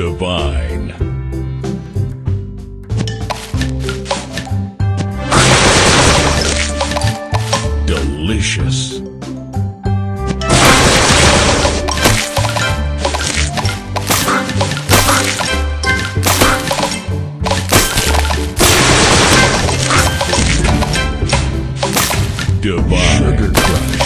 Divine. Delicious. Divine. Sugar Crush.